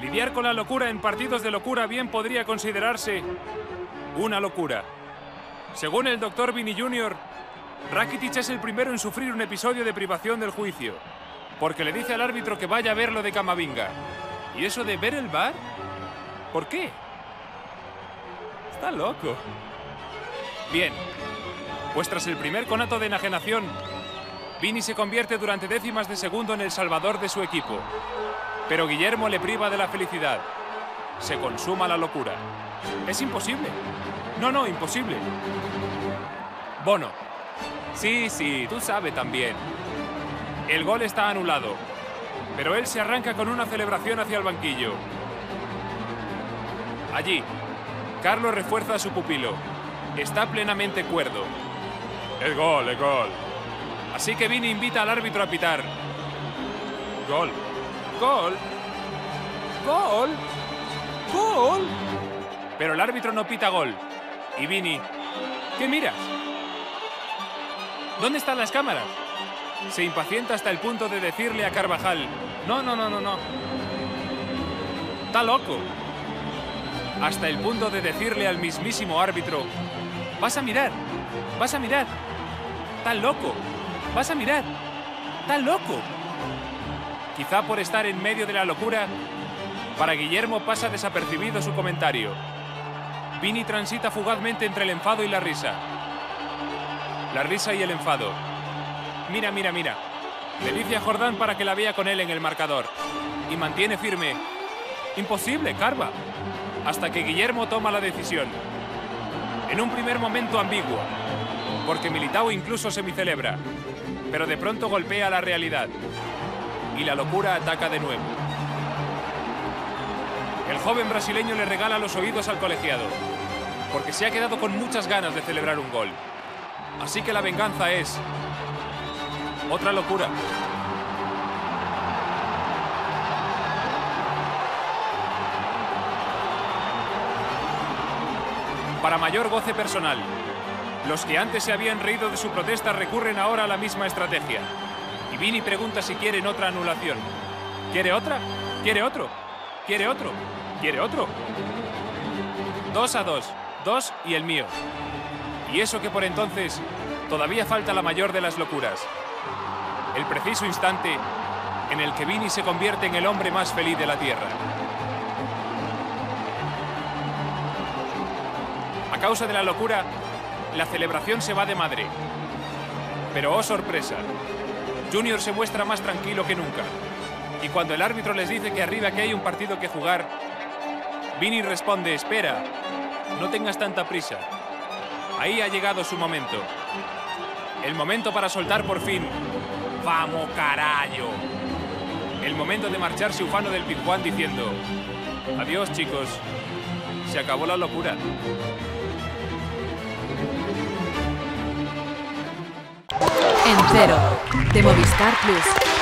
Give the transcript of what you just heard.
Lidiar con la locura en partidos de locura bien podría considerarse una locura. Según el doctor Vini Jr., Rakitic es el primero en sufrir un episodio de privación del juicio, porque le dice al árbitro que vaya a ver lo de Camavinga. ¿Y eso de ver el bar? ¿Por qué? Está loco. Bien, pues tras el primer conato de enajenación, Vini se convierte durante décimas de segundo en el salvador de su equipo. Pero Guillermo le priva de la felicidad. Se consuma la locura. Es imposible. No, no, imposible. Bono. Sí, sí, tú sabes también. El gol está anulado. Pero él se arranca con una celebración hacia el banquillo. Allí, Carlos refuerza a su pupilo. Está plenamente cuerdo. El gol, el gol. Así que Vini invita al árbitro a pitar. Gol. Gol. Gol. Gol. Pero el árbitro no pita gol. Y Vini, ¿qué miras? ¿Dónde están las cámaras? Se impacienta hasta el punto de decirle a Carvajal, no, no, no, no, no. Está loco. Hasta el punto de decirle al mismísimo árbitro, vas a mirar, vas a mirar. Está loco, vas a mirar. Está loco. Quizá por estar en medio de la locura, para Guillermo pasa desapercibido su comentario. Vini transita fugazmente entre el enfado y la risa. La risa y el enfado. Mira, mira, mira. Le dice a Jordán para que la vea con él en el marcador. Y mantiene firme. Imposible, Carva. Hasta que Guillermo toma la decisión. En un primer momento ambiguo. Porque Militao incluso semicelebra. Pero de pronto golpea la realidad. Y la locura ataca de nuevo. El joven brasileño le regala los oídos al colegiado. Porque se ha quedado con muchas ganas de celebrar un gol. Así que la venganza es otra locura. Para mayor goce personal, los que antes se habían reído de su protesta recurren ahora a la misma estrategia. Y Vini pregunta si quieren otra anulación. ¿Quiere otra? ¿Quiere otro? ¿Quiere otro? ¿Quiere otro? Dos a dos. Dos y el mío. Y eso que por entonces todavía falta la mayor de las locuras. El preciso instante en el que Vini se convierte en el hombre más feliz de la Tierra. A causa de la locura, la celebración se va de madre. Pero oh sorpresa, Junior se muestra más tranquilo que nunca. Y cuando el árbitro les dice que arriba que hay un partido que jugar, Vini responde, espera, no tengas tanta prisa. Ahí ha llegado su momento. El momento para soltar por fin. ¡Vamos, carajo! El momento de marcharse ufano del Pizjuán diciendo, adiós chicos, se acabó la locura. Cero, de Movistar Plus.